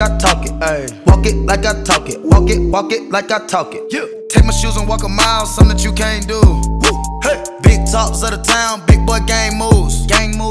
I talk it. ayy. Walk it like I talk it. Walk it, walk it like I talk it. Yeah. Take my shoes and walk a mile, something that you can't do. Woo. Hey. Big talks of the town, big boy gang moves. Gang moves.